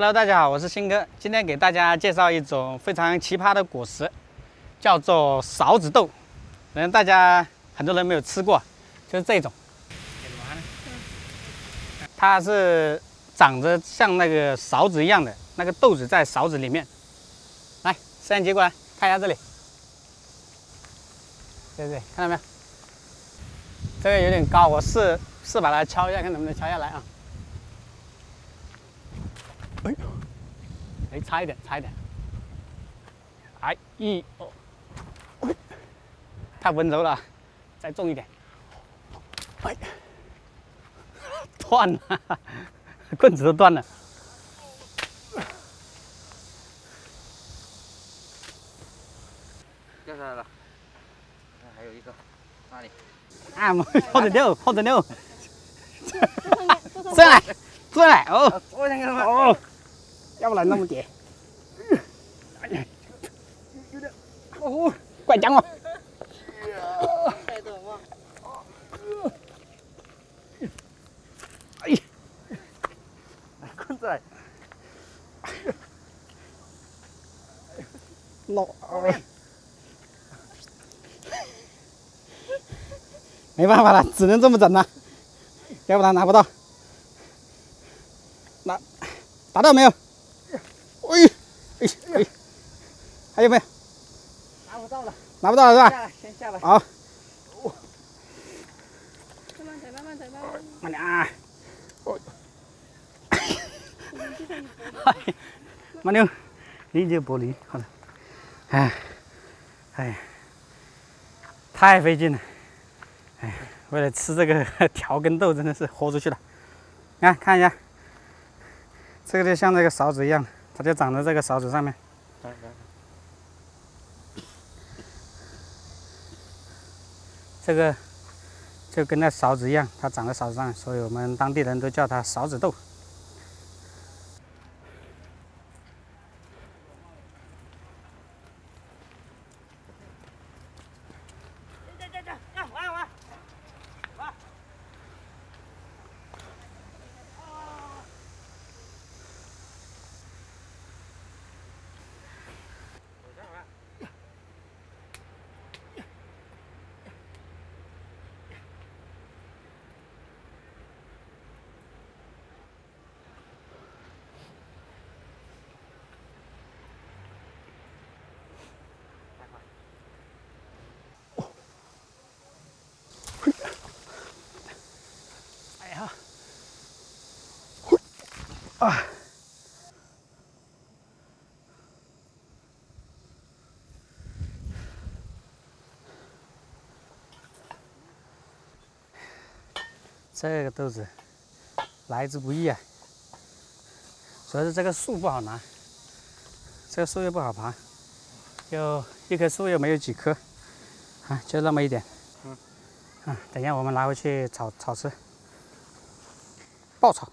Hello，大家好，我是新哥，今天给大家介绍一种非常奇葩的果实，叫做勺子豆。可能大家很多人没有吃过，就是这种。它是长着像那个勺子一样的，那个豆子在勺子里面。来，摄像机过来看一下这里，对对，看到没有？这个有点高，我试试把它敲一下，看能不能敲下来啊？哎呦，哎，差一点，差一点。哎，一，哦，太温柔了，再重一点。哎，断了，棍子都断了。掉下来了，那还有一个，那里。啊，好着溜，好着溜。上来，上来，哦，我想干嘛？哦，要不然那么点。哎呀，有点，哦，快讲哦。带动吗？哎，棍子来，老二。没办法了，只能这么整了，要不然拿不到。拿，打到没有？哎，哎哎，还有没有？拿不到了，拿不到了是吧？下来，先下来。好，慢慢踩，慢慢踩，慢慢。慢点啊！哦，慢点，理解玻璃，好的。哎，哎，太费劲了。哎，为了吃这个 条根豆，真的是豁出去了。来看一下，这个就像那个勺子一样，它就长在这个勺子上面。这个就跟那勺子一样，它长在勺子上，所以我们当地人都叫它勺子豆。啊！这个豆子来之不易啊，主要是这个树不好拿，这个树又不好爬，又一棵树又没有几棵，啊，就那么一点。啊，等一下我们拿回去炒炒吃，爆炒。